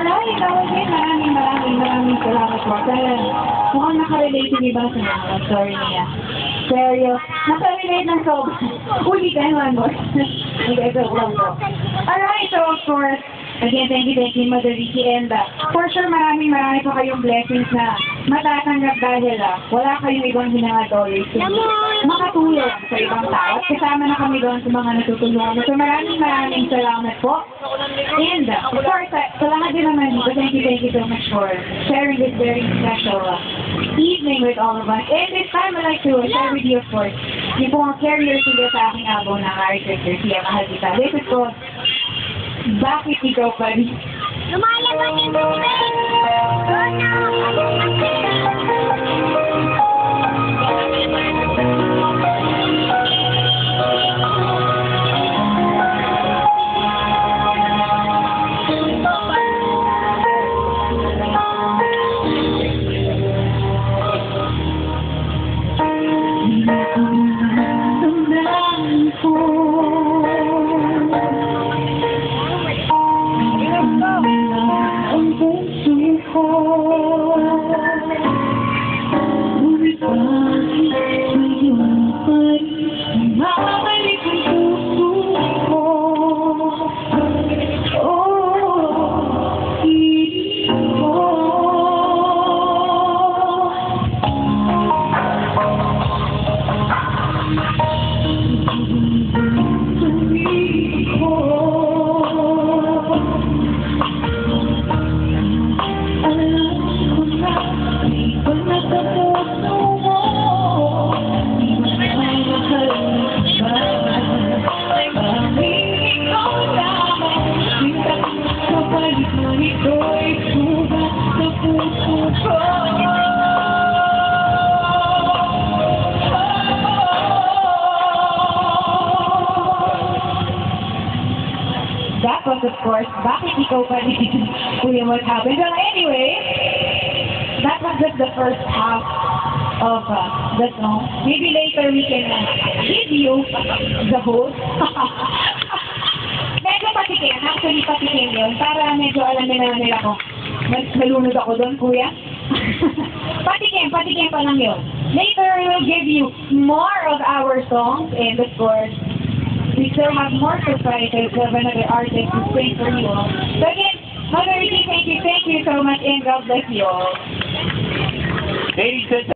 Maraming, maraming, maraming, maraming, maraming salamat po. Kaya mukhang nakarelate yung iba sa mga story niya. Seryo. Nakarelate ng sobrang. Uli ka, one more. okay, so one more. Alright, so of course, again, thank you, thank you, Mother Vicky. And uh, for sure, marami, marami pa kayong blessings na matatanggap dahil uh, wala kayong ibang hinangad always. kundi Makatulong sa ibang tao. At kasama na kami doon sa mga natutulungan. So maraming maraming salamat po. And uh, of course, uh, sa lahat din naman dito, thank you, thank you so much for sharing this very special uh, evening with all of us. And this time, I'd like to share with you, of course, yung pong carrier sila sa aking album na Sister, siya Mahal Kita. This is called Bakit Ikaw Pa Rin? Lumalabas yung! That was, of course, bakit ikaw pa rin Kuya what happened. Well, anyway, that was just the first half of uh, the song. Maybe later we can uh, give you the whole. actually yun, para medyo alam nila nila ko. Malunod ako doon, kuya. pa lang yun. Later, we will give you more of our songs, and of course, we still have more surprises of another artist to sing for you all. So again, Mother thank you, thank you so much, and God bless you all. Ladies and